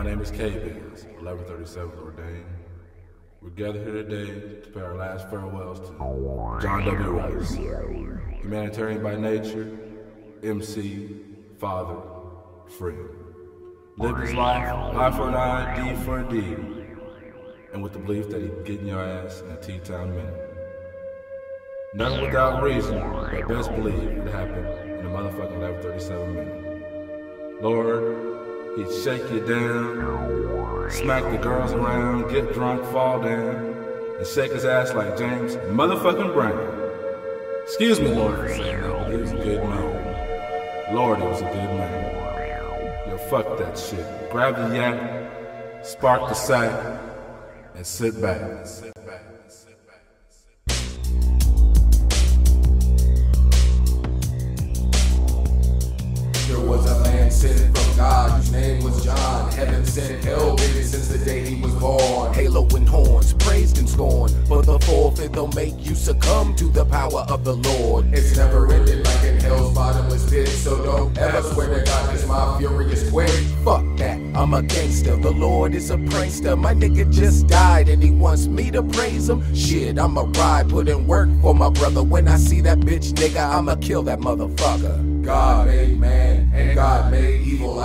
My name is K Biz, 1137 ordained. We're gathered here today to pay our last farewells to John W. Rice, humanitarian by nature, MC, father, friend. Lived his life eye for an eye, D for a D, and with the belief that he'd get in your ass in a T-Town minute. None without reason, but best believe it happened in a motherfucking 1137 minute. Lord, he'd shake you down, smack the girls around, get drunk, fall down, and shake his ass like James motherfucking Brown. Excuse me, Lord, he was a good man. Lord, he was a good man. Yo, fuck that shit. Grab the yak, spark the sack, and sit back. The day he was born. Halo and horns, praised and scorned. For the forfeit, they'll make you succumb to the power of the Lord. It's never ended like in hell's bottomless pit. So don't ever swear to God, cause my furious quit. Fuck that, I'm a gangster. The Lord is a prankster. My nigga just died and he wants me to praise him. Shit, I'ma ride, put in work for my brother. When I see that bitch nigga, I'ma kill that motherfucker. God made man and God made evil.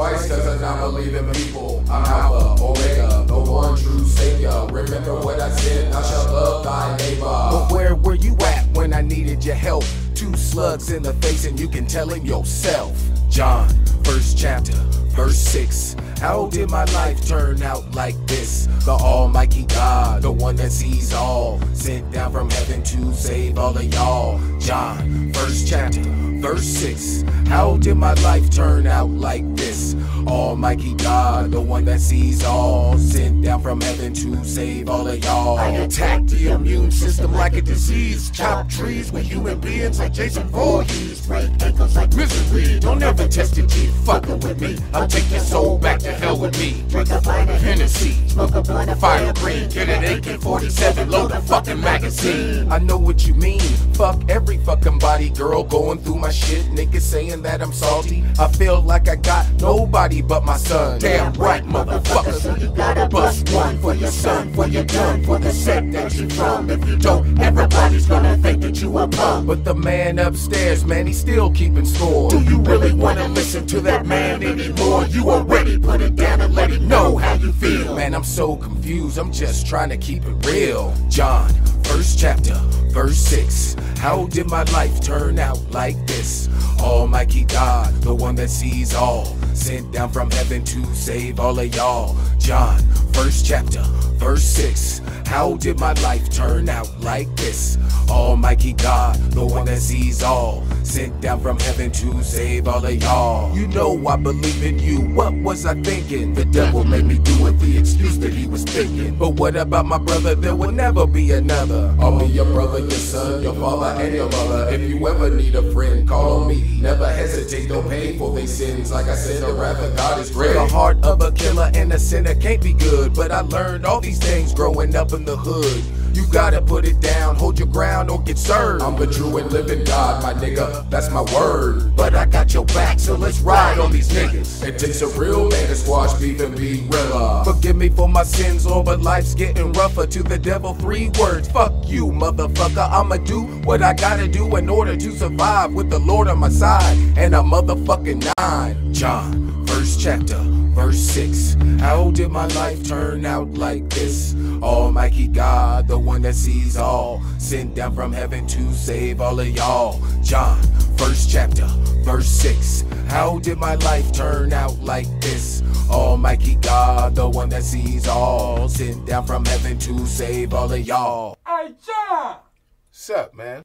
Twice cause I now believe in people. I'm Alpha, Omega, the one true Savior. Remember what I said, thou shalt love thy neighbor. But where were you at when I needed your help? Two slugs in the face and you can tell him yourself. John, first chapter, verse 6. How did my life turn out like this? The Almighty God, the one that sees all, sent down from heaven to save all of y'all. John, first chapter, verse 6. How did my life turn out like this? Almighty God, the one that sees all, sent down from heaven to save all of y'all. I attack the immune system like a disease. Chop trees with human beings like Jason Voorhees. Break ankles like misery. Don't ever test your teeth fucking with me. I'll take your soul back to hell with me. Drink a pint of Hennessy. Smoke a blunt of fire green. Get an AK-47. Load a fucking magazine. I know what you mean. Fuck every fucking body girl going through my shit. Niggas saying that I'm salty. I feel like I got nobody but my son. Damn right, motherfucker. So you gotta bust one for your son, for your gun, for the set that you from. If you don't, everybody's gonna think that you a bum. But the man upstairs, man, he's still keeping score. Do you really wanna listen to that man anymore? You already put it down and let him know how you feel. Man, I'm so confused, I'm just trying to keep it real. John, first chapter, verse 6. How did my life turn out like this? Almighty God, the one that sees all, sent down from heaven to save all of y'all. John, first chapter, verse 6. How did my life turn out like this? Almighty God, the one that sees all, sent down from heaven to save all of y'all. You know I believe in you. What was I thinking? The devil made me do it, the excuse that he was thinking. But what about my brother? There will never be another. I'll be your brother, your son, your father, and your mother. If you ever need a friend, call on me. Never hesitate, don't pay for their sins. Like I said, the wrath of God is great. The heart of a killer and a sinner can't be good. But I learned all these things growing up in the hood. You gotta put it down, hold your ground or get served. I'm a true and living God, my nigga, that's my word. But I got your back, so let's ride on these niggas. It takes a real man to squash beef and be realer. Forgive me for my sins, Lord, but life's getting rougher. To the devil, three words, fuck you, motherfucker. I'ma do what I gotta do in order to survive with the Lord on my side. And a motherfucking nine. John, first chapter verse 6. How did my life turn out like this? Almighty God, the one that sees all, sent down from heaven to save all of y'all. John, first chapter, verse 6. How did my life turn out like this? Almighty God, the one that sees all, sent down from heaven to save all of y'all. What's up, man?